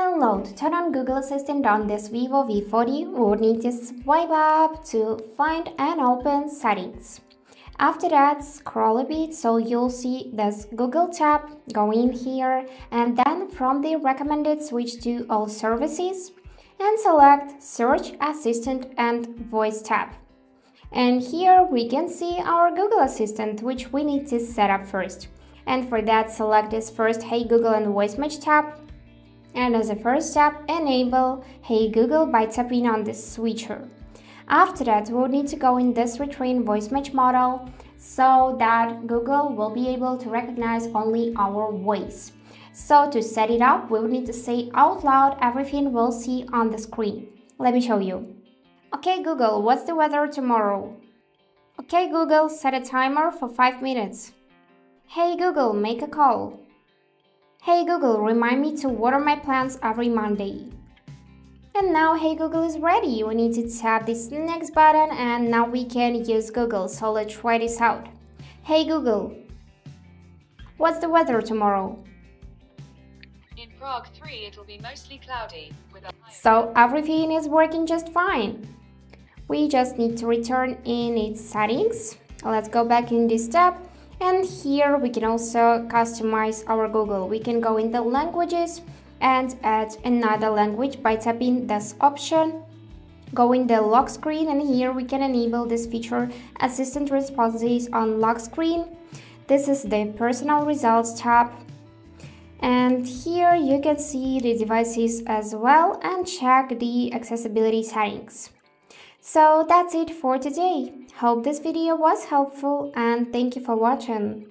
Hello, to turn on Google Assistant on this Vivo V40, we would need to swipe up to find and open settings. After that, scroll a bit so you'll see this Google tab, go in here and then from the recommended switch to all services and select search assistant and voice tab. And here we can see our Google Assistant which we need to set up first. And for that select this first Hey Google and Voice Match tab and as a first step, enable Hey Google by tapping on the switcher. After that, we'll need to go in this retrain voice match model so that Google will be able to recognize only our voice. So to set it up, we will need to say out loud everything we'll see on the screen. Let me show you. Okay Google, what's the weather tomorrow? Okay Google, set a timer for 5 minutes. Hey Google, make a call. Hey Google, remind me to water my plants every Monday. And now Hey Google is ready. We need to tap this next button and now we can use Google. So let's try this out. Hey Google, what's the weather tomorrow? In Prague 3 it'll be mostly cloudy with a So everything is working just fine. We just need to return in its settings. Let's go back in this tab and here we can also customize our Google. We can go in the languages and add another language by tapping this option. Go in the lock screen and here we can enable this feature assistant responses on lock screen. This is the personal results tab. And here you can see the devices as well and check the accessibility settings. So that's it for today. Hope this video was helpful and thank you for watching.